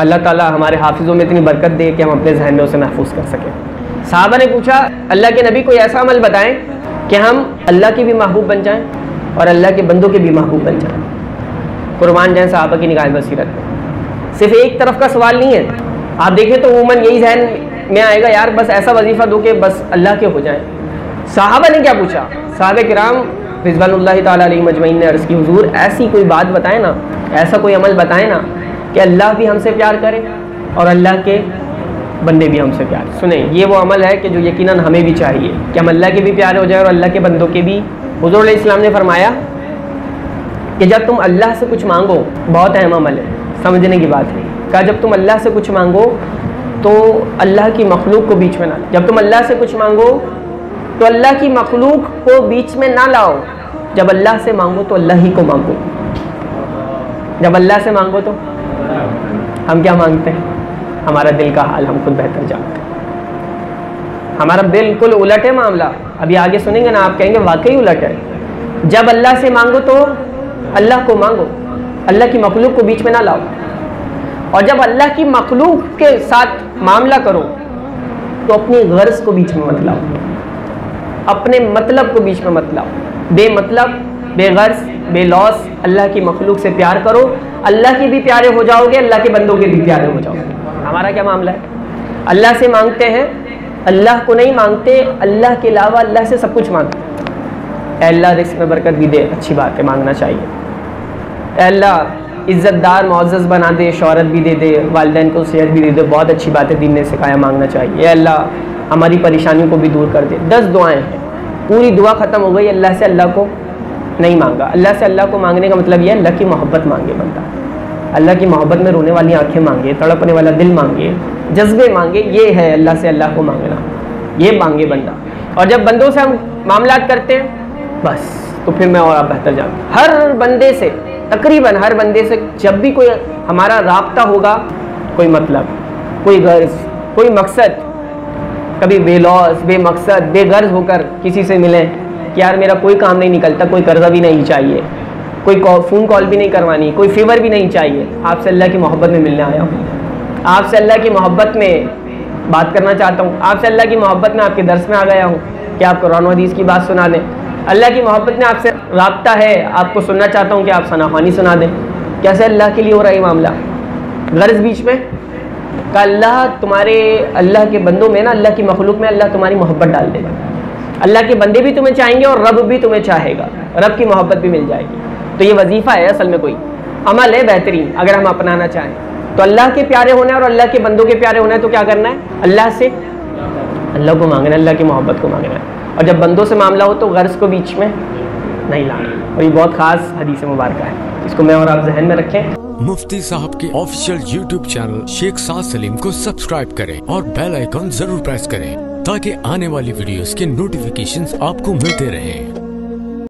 अल्लाह ताला हमारे हाफिज़ों में इतनी बरकत दे कि हम अपने जहन में उसे महफूज कर सकें। साहबा ने पूछा, अल्लाह के नबी कोई ऐसा अमल बताएँ कि हम अल्लाह के भी महबूब बन जाएँ और अल्लाह के बंदों के भी महबूब बन जाएँ। कुरबान जाए साहबा की निगाह बसीरत में। सिर्फ़ एक तरफ़ का सवाल नहीं है। आप देखें तो उमूमन यही जहन में आएगा, यार, बस ऐसा वजीफ़ा दो कि बस अल्लाह के हो जाए। साहबा ने क्या पूछा? साहब कराम रिजवान मजमैन ने अर्ज़ की, हजूर, ऐसी कोई बात बताए ना, ऐसा कोई अमल बताए ना कि अल्लाह भी हमसे प्यार करे और अल्लाह के बंदे भी हमसे प्यार। सुने, ये वो अमल है कि जो यकीनन हमें भी चाहिए कि हम अल्लाह के भी प्यारे हो जाए और अल्लाह के बंदों के भी। हजूर इस्लाम ने फरमाया कि जब तुम अल्लाह से कुछ मांगो, बहुत अहम अमल है, समझने की बात है। कहा, जब तुम अल्लाह से कुछ मांगो तो अल्लाह की मखलूक को बीच में ना जब तुम अल्लाह से कुछ मांगो तो अल्लाह की मखलूक को बीच में ना लाओ। जब अल्लाह से मांगो तो अल्लाह ही को मांगो। जब अल्लाह से मांगो तो हम क्या मांगते हैं? हमारा दिल का हाल हम खुद बेहतर जानते हैं। हमारा बिल्कुल उलट है मामला। अभी आगे सुनेंगे ना, आप कहेंगे, वाकई उलट है। जब अल्लाह से मांगो तो अल्लाह को मांगो। अल्लाह की मखलूक को बीच में ना लाओ। और जब अल्लाह की मखलूक के साथ मामला करो तो अपनी गर्ज को बीच में मत लाओ। अपने मतलब को बीच में मत लाओ। बेमतलब, बेगर्ज, बेलॉस, अल्लाह की मखलूक से प्यार करो। अल्लाह के भी प्यारे हो जाओगे, अल्लाह के बंदों के भी प्यारे हो जाओगे। हमारा क्या मामला है? अल्लाह से मांगते हैं, अल्लाह को नहीं मांगते, अल्लाह के अलावा अल्लाह से सब कुछ मांगते अल्लाह रिस्क में बरकत भी दे, अच्छी बात है, मांगना चाहिए। अल्लाह, इज़्ज़तदार मुआज़ बना दे, शहरत भी दे दे, वालदेन को सेहत भी दे दे, बहुत अच्छी बात है, दिन ने सिखाया, मांगना चाहिए। अल्लाह, हमारी परेशानियों को भी दूर कर दे। दस दुआएँ हैं, पूरी दुआ ख़त्म हो गई, अल्लाह से अल्लाह को नहीं मांगा। अल्लाह से अल्लाह को मांगने का मतलब यह अल्लाह की मोहब्बत मांगे बंदा। अल्लाह की मोहब्बत में रोने वाली आँखें मांगे, तड़पने वाला दिल मांगे, जज्बे मांगे, ये है अल्लाह से अल्लाह को मांगना। ये मांगे बंदा। और जब बंदों से हम मामला करते हैं, बस तो फिर मैं और आप बेहतर जानते हर बंदे से, तकरीबन हर बंदे से जब भी कोई हमारा रबता होगा, कोई मतलब कोई गर्ज, कोई मकसद, कभी बेलॉस बेमकसद, बेगर्ज होकर किसी से मिलें कि यार मेरा कोई काम नहीं निकलता, कोई कर्जा भी नहीं चाहिए, कोई फ़ोन कॉल भी नहीं करवानी, कोई फेवर भी नहीं चाहिए। आपसे अल्लाह की मोहब्बत में मिलने आया हूँ। आपसे अल्लाह की मोहब्बत में बात करना चाहता हूँ। आपसे अल्लाह की मोहब्बत में आपके दर्स में आ गया हूँ कि आप कुरान हदीस की बात सुना दें। अल्लाह की मोहब्बत में आपसे रबता है, आपको सुनना चाहता हूँ कि आप सनाफानी सुना दें। कैसे अल्लाह के लिए हो रहा है मामला? गर्ज बीच में? का अल्लाह तुम्हारे, अल्लाह के बंदों में ना, अल्लाह की मखलूक में अल्लाह तुम्हारी मोहब्बत डाल देगा। अल्लाह के बंदे भी तुम्हें चाहेंगे और रब भी तुम्हें चाहेगा। रब की मोहब्बत भी मिल जाएगी। तो ये वजीफ़ा है असल में कोई। अमल है बेहतरीन, अगर हम अपनाना चाहें। तो अल्लाह के प्यारे होने और अल्लाह के बंदों के प्यारे होना है तो क्या करना है? अल्लाह से अल्लाह को मांगना अल्लाह की मोहब्बत को मांगना है। और जब बंदों से मामला हो तो गर्ज को बीच में नहीं लाना। और ये बहुत ख़ास हदीस मुबारक है। इसको मैं और आप जहन में रखें। मुफ्ती साहब के official YouTube channel Sheikh Saad Saleem को सब्सक्राइब करें और बेल आइकॉन ज़रूर प्रेस करें। ताकि आने वाली वीडियोस के नोटिफिकेशंस आपको मिलते रहें।